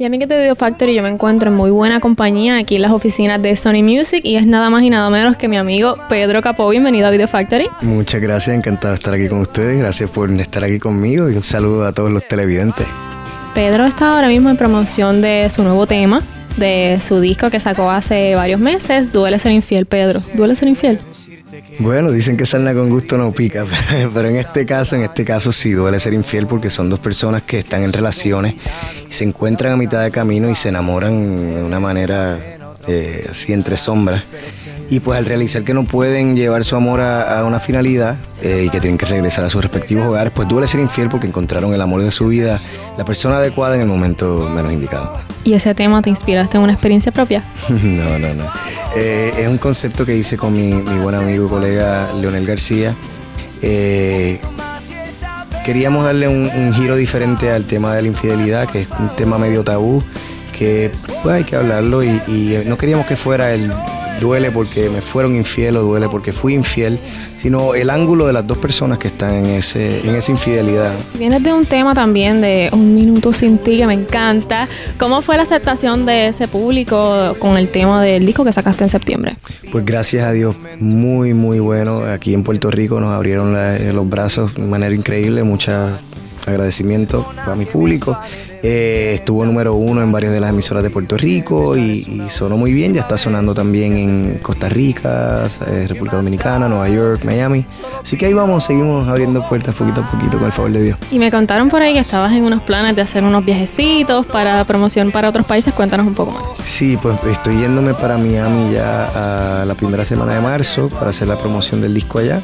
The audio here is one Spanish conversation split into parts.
Y a mí que te dio Factory, yo me encuentro en muy buena compañía aquí en las oficinas de Sony Music y es nada más y nada menos que mi amigo Pedro Capó. Bienvenido a Video Factory. Muchas gracias, encantado de estar aquí con ustedes. Gracias por estar aquí conmigo y un saludo a todos los televidentes. Pedro está ahora mismo en promoción de su nuevo tema, de su disco que sacó hace varios meses, Duele ser infiel, Pedro. ¿Duele ser infiel? Bueno, dicen que sarna con gusto no pica, pero en este caso, en este caso sí duele ser infiel porque son dos personas que están en relaciones y se encuentran a mitad de camino y se enamoran de una manera eh, así entre sombras. Y pues al realizar que no pueden llevar su amor a, una finalidad eh, y que tienen que regresar a sus respectivos hogares, pues duele ser infiel porque encontraron el amor de su vida, la persona adecuada en el momento menos indicado. ¿Y ese tema te inspiraste en una experiencia propia? no, no, no. Eh, es un concepto que hice con mi, buen amigo y colega Leonel García. Eh, queríamos darle un, giro diferente al tema de la infidelidad, que es un tema medio tabú, que pues, hay que hablarlo y no queríamos que fuera el duele porque me fueron infiel o duele porque fui infiel, sino el ángulo de las dos personas que están en, ese, en esa infidelidad. Vienes de un tema también de Un Minuto Sin Ti que me encanta. ¿Cómo fue la aceptación de ese público con el tema del disco que sacaste en septiembre? Pues gracias a Dios, muy, muy bueno. Aquí en Puerto Rico nos abrieron los brazos de manera increíble. Muchas agradecimiento a mi público. Eh, estuvo número uno en varias de las emisoras de Puerto Rico y, sonó muy bien. Ya está sonando también en Costa Rica, eh, República Dominicana, Nueva York, Miami. Así que ahí vamos, seguimos abriendo puertas poquito a poquito con el favor de Dios. Y me contaron por ahí que estabas en unos planes de hacer unos viajecitos para promoción para otros países. Cuéntanos un poco más. Sí, pues estoy yéndome para Miami ya a la primera semana de marzo para hacer la promoción del disco allá.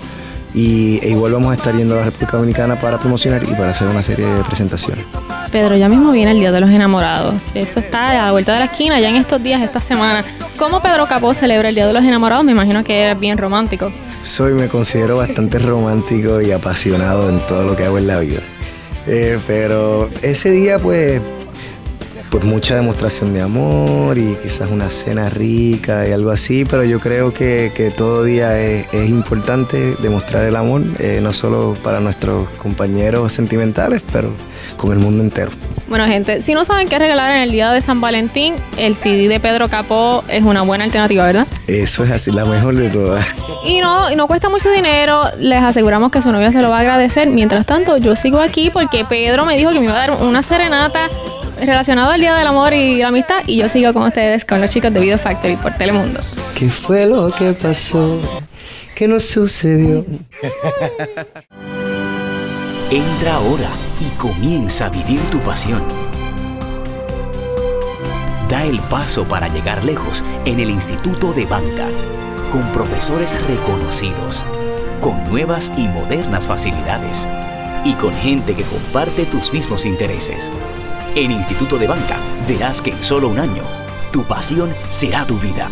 Y e igual vamos a estar yendo a la República Dominicana para promocionar y para hacer una serie de presentaciones. Pedro, ya mismo viene el Día de los Enamorados. Eso está a la vuelta de la esquina, ya en estos días, esta semana. ¿Cómo Pedro Capó celebra el Día de los Enamorados? Me imagino que es bien romántico. Soy, me considero bastante romántico y apasionado en todo lo que hago en la vida. Eh, pero ese día, pues, pues mucha demostración de amor y quizás una cena rica y algo así, pero yo creo que, todo día es, importante demostrar el amor, eh, no solo para nuestros compañeros sentimentales, pero con el mundo entero. Bueno, gente, si no saben qué regalar en el día de San Valentín, el CD de Pedro Capó es una buena alternativa, ¿verdad? Eso es así, la mejor de todas. Y no, y no cuesta mucho dinero, les aseguramos que su novia se lo va a agradecer. Mientras tanto, yo sigo aquí porque Pedro me dijo que me iba a dar una serenata relacionado al Día del Amor y la Amistad y yo sigo con ustedes con los chicos de Video Factory por Telemundo. ¿Qué fue lo que pasó? ¿Qué nos sucedió? Entra ahora y comienza a vivir tu pasión. Da el paso para llegar lejos en el Instituto de Banca, con profesores reconocidos, con nuevas y modernas facilidades y con gente que comparte tus mismos intereses. En Instituto de Banca verás que en solo un año tu pasión será tu vida.